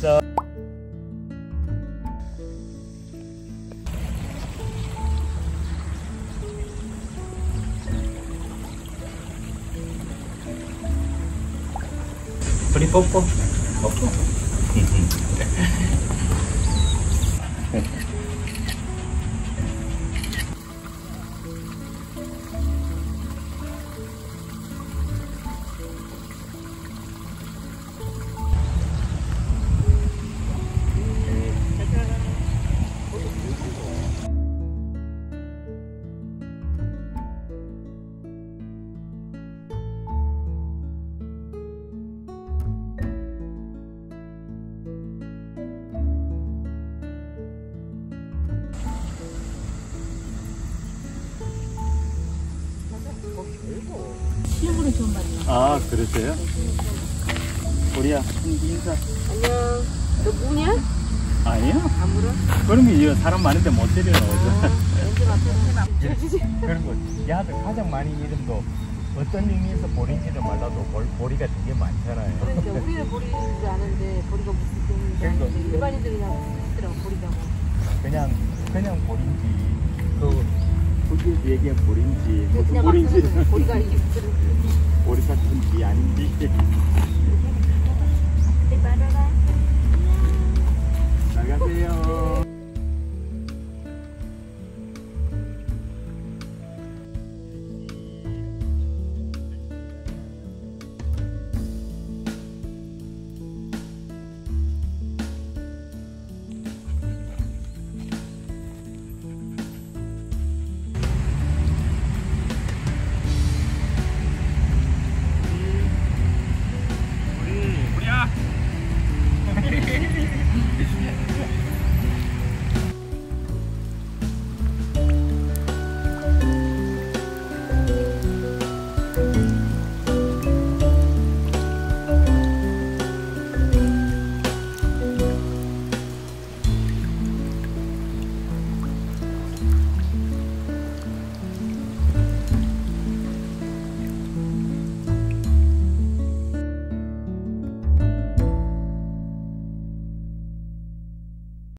있어. 우리 뽀 실물은 좀 많이. 아, 그러세요? 우리야, 인사. 안녕. 너 뭐냐? 아니요. 안 물어? 그러면 이거 사람 많은데 못. 왠지 맡아. 그런 거. 야들 가장 많이 이름도 어떤 의미에서 보리지를 말라도 볼, 보리 가 되게 많잖아요. 그러니까 우리는 보리지 않은데 보리가 무슨 그러니까. 아는데 일반인들이 그냥 쓰더라고 보리라고. 그냥 그냥 보린지 그 얘기한 무슨 그냥 막 보린지 쓰는 거야. 보리가 무슨 보리 같은지 아닌지